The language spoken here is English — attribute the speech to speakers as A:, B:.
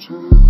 A: true.